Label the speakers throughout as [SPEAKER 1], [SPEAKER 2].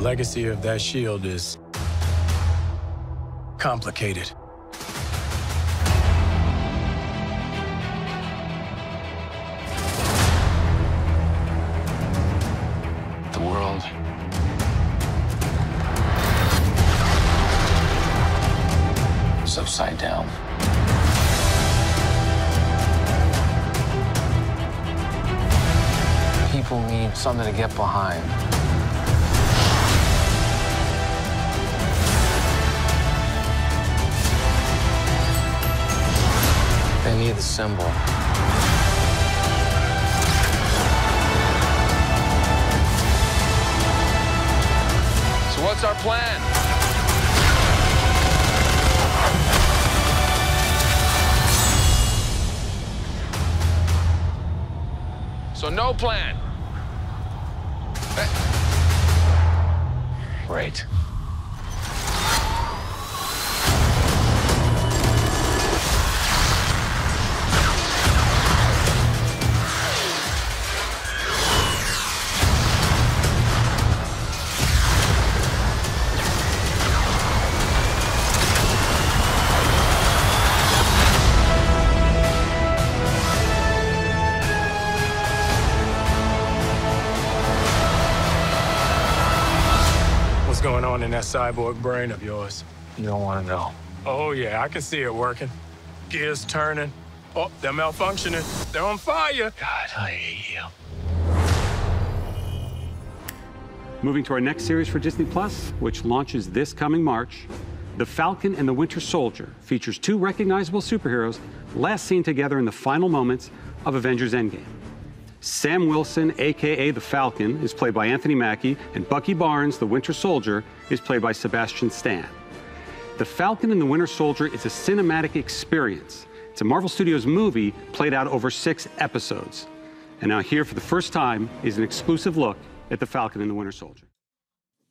[SPEAKER 1] legacy of that shield is complicated.
[SPEAKER 2] The world is upside down. People need something to get behind. The symbol. So what's our plan? So no plan. Great.
[SPEAKER 1] On in that cyborg brain of yours?
[SPEAKER 2] You don't want to know.
[SPEAKER 1] Oh, yeah, I can see it working. Gears turning. Oh, they're malfunctioning. They're on fire.
[SPEAKER 2] God, I hate you.
[SPEAKER 3] Moving to our next series for Disney Plus, which launches this coming March, The Falcon and the Winter Soldier features two recognizable superheroes last seen together in the final moments of Avengers Endgame. Sam Wilson, aka the Falcon, is played by Anthony Mackie, and Bucky Barnes, the Winter Soldier, is played by Sebastian Stan. The Falcon and the Winter Soldier is a cinematic experience. It's a Marvel Studios movie played out over six episodes. And now, here for the first time is an exclusive look at The Falcon and the Winter Soldier.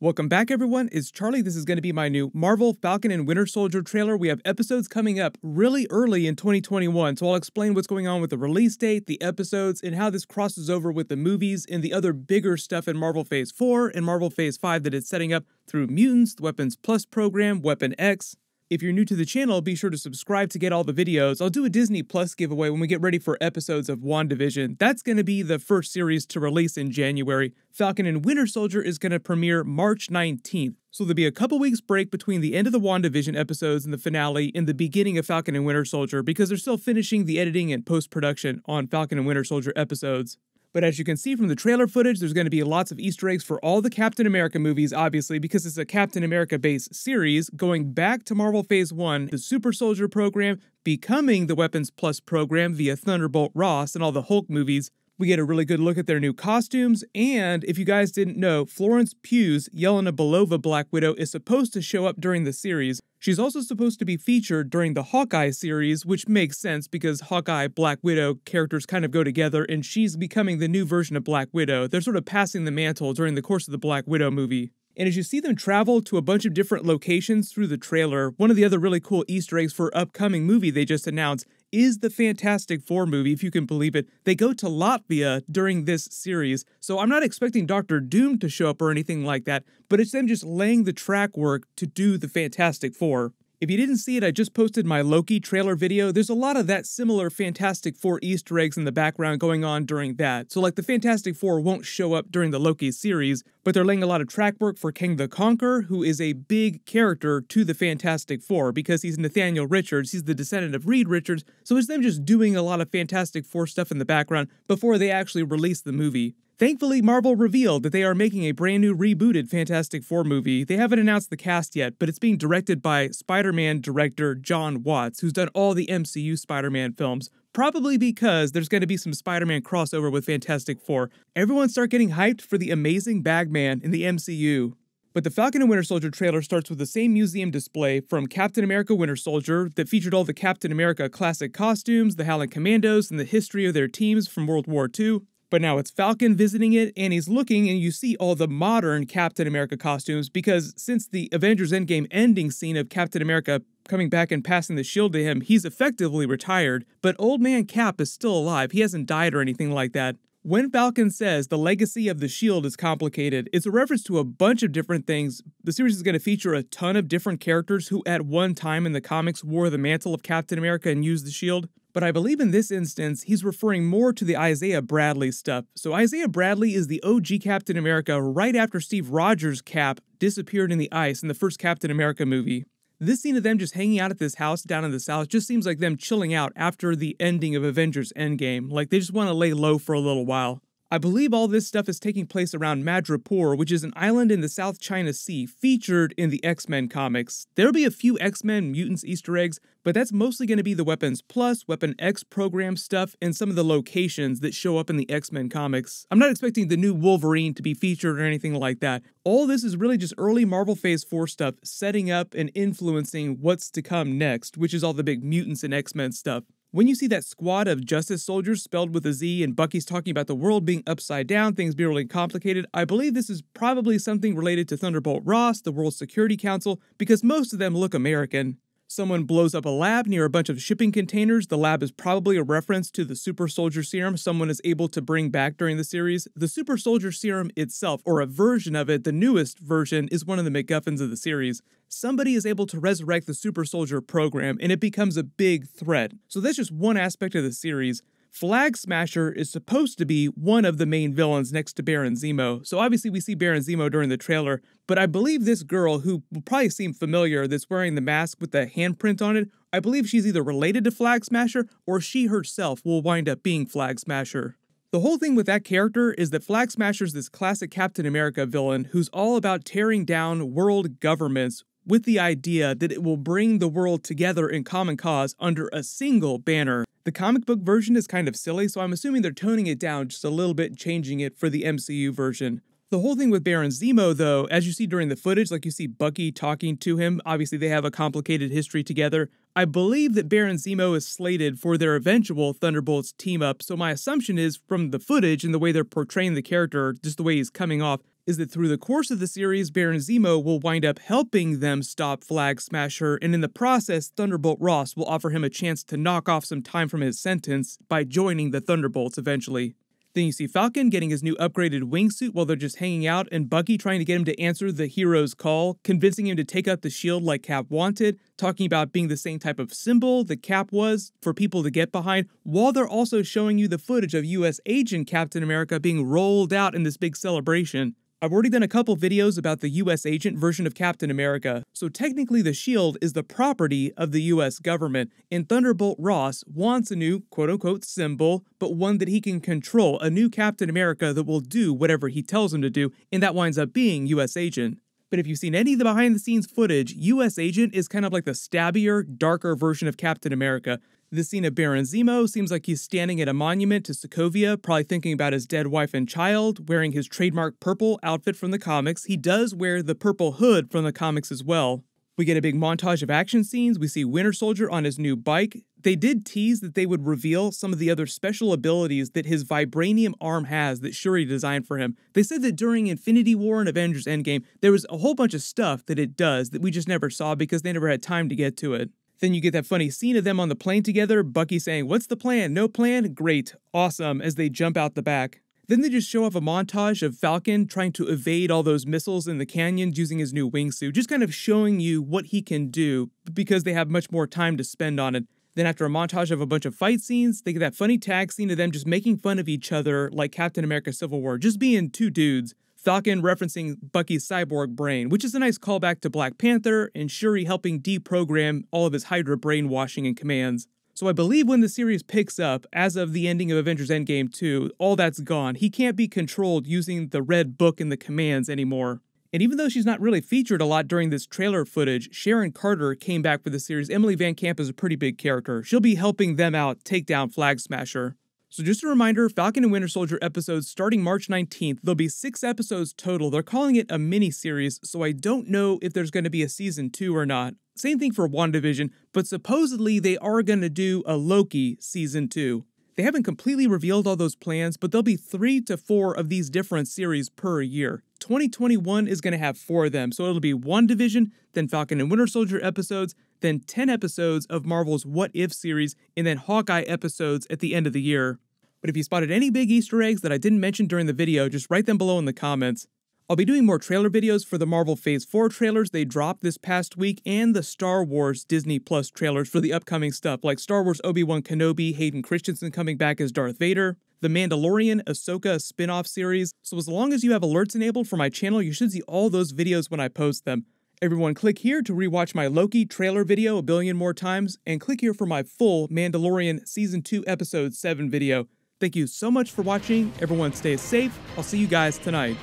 [SPEAKER 4] Welcome back, everyone. It's Charlie. This is going to be my new Marvel Falcon and Winter Soldier trailer. We have episodes coming up really early in 2021, so I'll explain what's going on with the release date, the episodes, and how this crosses over with the movies and the other bigger stuff in Marvel Phase 4 and Marvel Phase 5 that it's setting up through Mutants, the Weapons Plus program, Weapon X, if you're new to the channel, be sure to subscribe to get all the videos. I'll do a Disney Plus giveaway when we get ready for episodes of WandaVision. That's going to be the first series to release in January. Falcon and Winter Soldier is going to premiere March 19th. So there'll be a couple weeks break between the end of the WandaVision episodes and the finale and the beginning of Falcon and Winter Soldier because they're still finishing the editing and post-production on Falcon and Winter Soldier episodes. But as you can see from the trailer footage, there's going to be lots of Easter eggs for all the Captain America movies, obviously, because it's a Captain America based series going back to Marvel Phase 1, the Super Soldier program, becoming the Weapons Plus program via Thunderbolt Ross and all the Hulk movies. We get a really good look at their new costumes, and if you guys didn't know, Florence Pugh's Yelena Belova Black Widow is supposed to show up during the series. She's also supposed to be featured during the Hawkeye series, which makes sense because Hawkeye, Black Widow characters kind of go together, and she's becoming the new version of Black Widow. They're sort of passing the mantle during the course of the Black Widow movie. And as you see them travel to a bunch of different locations through the trailer, one of the other really cool Easter eggs for upcoming movie they just announced is the Fantastic Four movie, if you can believe it. They go to Latvia during this series, so I'm not expecting Doctor Doom to show up or anything like that, but it's them just laying the track work to do the Fantastic Four. If you didn't see it, I just posted my Loki trailer video. There's a lot of that similar Fantastic Four Easter eggs in the background going on during that. So, like, the Fantastic Four won't show up during the Loki series, but they're laying a lot of track work for Kang the Conqueror, who is a big character to the Fantastic Four because he's Nathaniel Richards. He's the descendant of Reed Richards. So, it's them just doing a lot of Fantastic Four stuff in the background before they actually release the movie. Thankfully, Marvel revealed that they are making a brand new rebooted Fantastic Four movie. They haven't announced the cast yet, but it's being directed by Spider Man director Jon Watts, who's done all the MCU Spider Man films. Probably because there's going to be some Spider Man crossover with Fantastic Four. Everyone start getting hyped for the amazing Bagman in the MCU. But the Falcon and Winter Soldier trailer starts with the same museum display from Captain America Winter Soldier that featured all the Captain America classic costumes, the Howling Commandos, and the history of their teams from World War II. But now it's Falcon visiting it, and he's looking, and you see all the modern Captain America costumes because since the Avengers Endgame ending scene of Captain America coming back and passing the shield to him, he's effectively retired. But Old Man Cap is still alive, he hasn't died or anything like that. When Falcon says the legacy of the shield is complicated, it's a reference to a bunch of different things. The series is going to feature a ton of different characters who, at one time in the comics, wore the mantle of Captain America and used the shield. But I believe in this instance, he's referring more to the Isaiah Bradley stuff. So Isaiah Bradley is the OG Captain America right after Steve Rogers' cap disappeared in the ice in the first Captain America movie. This scene of them just hanging out at this house down in the south just seems like them chilling out after the ending of Avengers Endgame. Like they just want to lay low for a little while. I believe all this stuff is taking place around Madripoor, which is an island in the South China Sea featured in the X Men comics. There'll be a few X Men Mutants Easter eggs, but that's mostly going to be the Weapons Plus, Weapon X program stuff, and some of the locations that show up in the X Men comics. I'm not expecting the new Wolverine to be featured or anything like that. All this is really just early Marvel Phase 4 stuff setting up and influencing what's to come next, which is all the big mutants and X Men stuff. When you see that squad of Justice soldiers spelled with a Z and Bucky's talking about the world being upside down, things being really complicated, I believe this is probably something related to Thunderbolt Ross, the World Security Council, because most of them look American. Someone blows up a lab near a bunch of shipping containers. The lab is probably a reference to the super soldier serum someone is able to bring back during the series. The super soldier serum itself, or a version of it, the newest version, is one of the MacGuffins of the series. Somebody is able to resurrect the super soldier program, and it becomes a big threat. So that's just one aspect of the series. Flag Smasher is supposed to be one of the main villains next to Baron Zemo. So obviously we see Baron Zemo during the trailer, but I believe this girl, who will probably seem familiar, that's wearing the mask with the handprint on it, I believe she's either related to Flag Smasher or she herself will wind up being Flag Smasher. The whole thing with that character is that Flag Smasher's this classic Captain America villain who's all about tearing down world governments with the idea that it will bring the world together in common cause under a single banner. The comic book version is kind of silly, so I'm assuming they're toning it down just a little bit changing it for the MCU version. The whole thing with Baron Zemo, though, as you see during the footage, like you see Bucky talking to him, obviously they have a complicated history together. I believe that Baron Zemo is slated for their eventual Thunderbolts team up, so my assumption is from the footage and the way they're portraying the character, just the way he's coming off, is that through the course of the series, Baron Zemo will wind up helping them stop Flag Smasher, and in the process, Thunderbolt Ross will offer him a chance to knock off some time from his sentence by joining the Thunderbolts eventually. Then you see Falcon getting his new upgraded wingsuit while they're just hanging out, and Bucky trying to get him to answer the hero's call, convincing him to take up the shield like Cap wanted, talking about being the same type of symbol that Cap was for people to get behind, while they're also showing you the footage of US agent Captain America being rolled out in this big celebration. I've already done a couple videos about the US agent version of Captain America, so technically the shield is the property of the US government, and Thunderbolt Ross wants a new quote unquote symbol, but one that he can control, a new Captain America that will do whatever he tells him to do, and that winds up being US agent. But if you've seen any of the behind the scenes footage, US Agent is kind of like the stabbier, darker version of Captain America. The scene of Baron Zemo seems like he's standing at a monument to Sokovia, probably thinking about his dead wife and child, wearing his trademark purple outfit from the comics. He does wear the purple hood from the comics as well. We get a big montage of action scenes. We see Winter Soldier on his new bike. They did tease that they would reveal some of the other special abilities that his vibranium arm has that Shuri designed for him. They said that during Infinity War and Avengers Endgame, there was a whole bunch of stuff that it does that we just never saw because they never had time to get to it. Then you get that funny scene of them on the plane together, Bucky saying, What's the plan? No plan? Great. Awesome, as they jump out the back. Then they just show off a montage of Falcon trying to evade all those missiles in the canyons using his new wingsuit, just kind of showing you what he can do because they have much more time to spend on it. Then, after a montage of a bunch of fight scenes, they get that funny tag scene of them just making fun of each other like Captain America Civil War, just being two dudes. Falcon referencing Bucky's cyborg brain, which is a nice callback to Black Panther, and Shuri helping deprogram all of his Hydra brainwashing and commands. So I believe when the series picks up, as of the ending of Avengers Endgame 2, all that's gone. He can't be controlled using the red book and the commands anymore. And even though she's not really featured a lot during this trailer footage, Sharon Carter came back for the series. Emily VanCamp is a pretty big character. She'll be helping them out take down Flag Smasher. So just a reminder, Falcon and Winter Soldier episodes starting March 19th. There'll be six episodes total. They're calling it a mini series, so I don't know if there's going to be a season two or not. Same thing for WandaVision, but supposedly they are going to do a Loki season two. They haven't completely revealed all those plans, but there'll be three to four of these different series per year. 2021 is going to have four of them, so it'll be WandaVision, then Falcon and Winter Soldier episodes, then 10 episodes of Marvel's What If series, and then Hawkeye episodes at the end of the year. But if you spotted any big Easter eggs that I didn't mention during the video, just write them below in the comments. I'll be doing more trailer videos for the Marvel Phase 4 trailers they dropped this past week and the Star Wars Disney Plus trailers for the upcoming stuff, like Star Wars Obi-Wan Kenobi, Hayden Christensen coming back as Darth Vader, the Mandalorian Ahsoka spin-off series. So as long as you have alerts enabled for my channel, you should see all those videos when I post them. Everyone click here to rewatch my Loki trailer video a billion more times, and click here for my full Mandalorian Season 2 Episode 7 video. Thank you so much for watching. Everyone stay safe. I'll see you guys tonight.